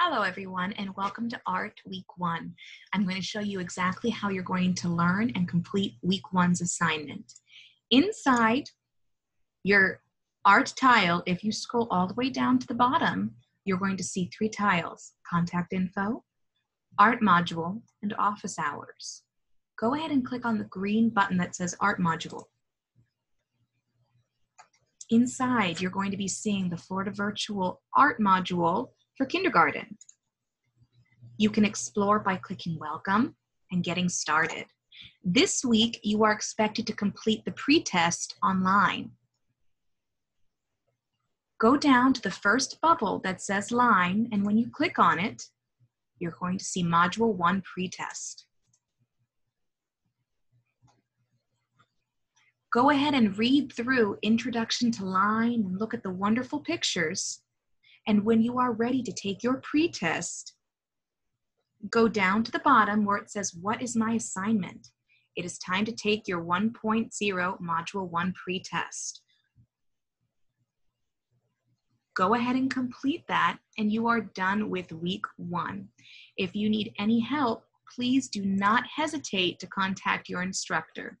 Hello everyone and welcome to ART Week 1. I'm going to show you exactly how you're going to learn and complete Week 1's assignment. Inside your ART tile, if you scroll all the way down to the bottom, you're going to see three tiles, Contact Info, Art Module, and Office Hours. Go ahead and click on the green button that says Art Module. Inside, you're going to be seeing the Florida Virtual Art Module for kindergarten. You can explore by clicking welcome and getting started. This week, you are expected to complete the pretest online. Go down to the first bubble that says line, and when you click on it, you're going to see Module 1 pretest. Go ahead and read through Introduction to Line and look at the wonderful pictures and when you are ready to take your pretest, go down to the bottom where it says, What is my assignment? It is time to take your 1.0 Module 1 pretest. Go ahead and complete that, and you are done with week one. If you need any help, please do not hesitate to contact your instructor.